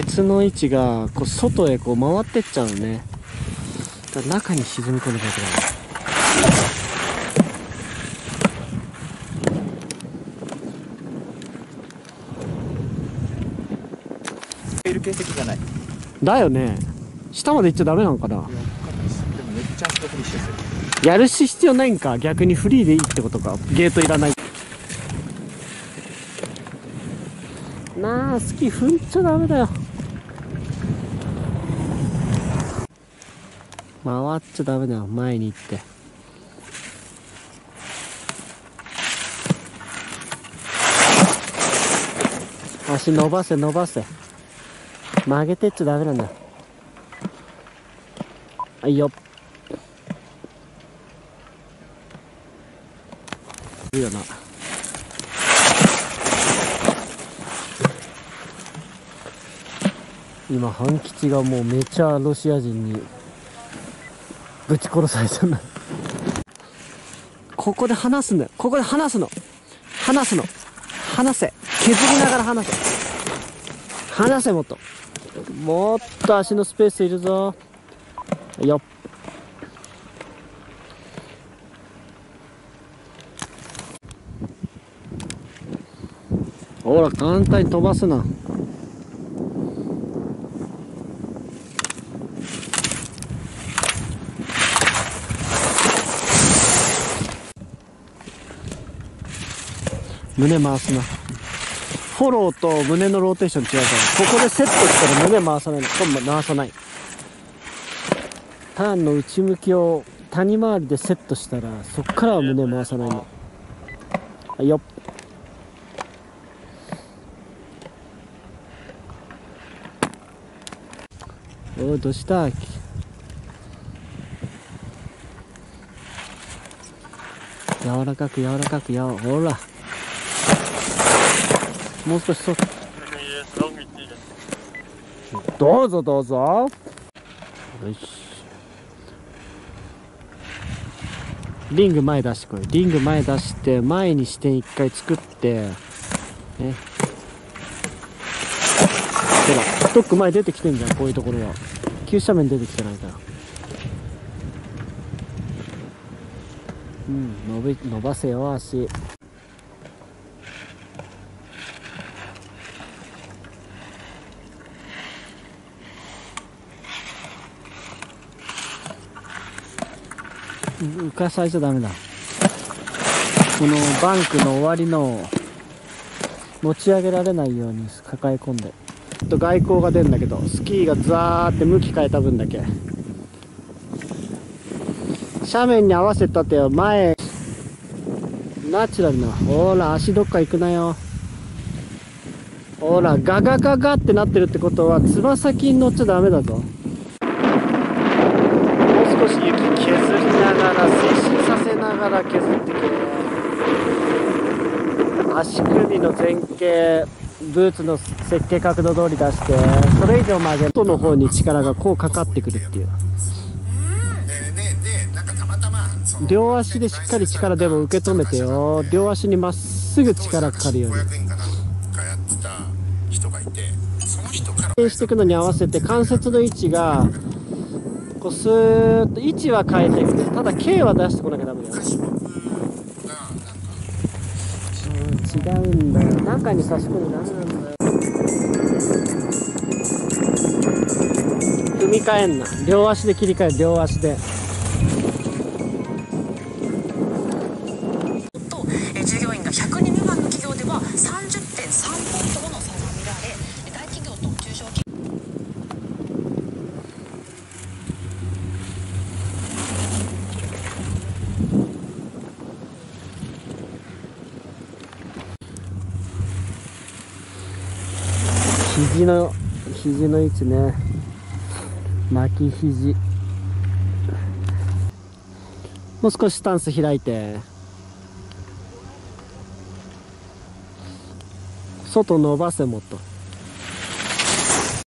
ケツの位置がこう外へこう回ってっちゃうのね。だから中に沈み込んでくるいる形跡がない。だよね。下まで行っちゃダメなのかな。でもめっちゃあそこフリッシュですよやるし必要ないんか。逆にフリーでいいってことか。ゲートいらない。なあスキー踏んちゃダメだよ回っちゃダメだよ前に行って。足伸ばせ伸ばせ。曲げてっちゃダメなんだ。はいよ。いるよな。今半吉がもうめちゃロシア人にぶち殺されたんだ。ここで離すんだよ。ここで離すの。離すの。離せ。削りながら離せ。離せもっと。もっと足のスペースいるぞ。よっ。ほら簡単に飛ばすな。胸回すな。フォローと胸のローテーション違うからここでセットしたら胸回さないの。今度回さない。ターンの内向きを谷回りでセットしたらそっからは胸回さないの。はいよっ。おいどうした？柔らかく柔らかくやほら。もう少しそどうぞどうぞ。よし。リング前出してこい。リング前出して前に視点一回作ってね。ほらストック前出てきてんじゃんこういうところは。急斜面出てきてないから。うん伸び伸ばせよ足浮かされちゃダメだ。このバンクの終わりの持ち上げられないように抱え込んで。と外光が出るんだけどスキーがザーって向き変えた分だけ。斜面に合わせた手を前ナチュラルなほら足どっか行くなよ。ほらガガガガってなってるってことはつま先に乗っちゃダメだぞもう少し雪削りながら接触させながら削って足首の前傾ブーツの設計角度通り出してそれ以上曲げるとの方に力がこうかかってくるっていう。両足でしっかり力でも受け止めてよ。両足にまっすぐ力かかるように。していくのに合わせて関節の位置がこうスーッと位置は変えていく。ただ K は出してこなきゃダメだよ。うん。違うんだよ。中に差し込むなんだよ。踏み替えんな。両足で切り替える。両足でと、えー従業員が100人未満の企業では30.3ポイントもの差が見られえー大企業と中小企業肘の肘の位置ね。巻き肘。もう少しスタンス開いて。外伸ばせもっと。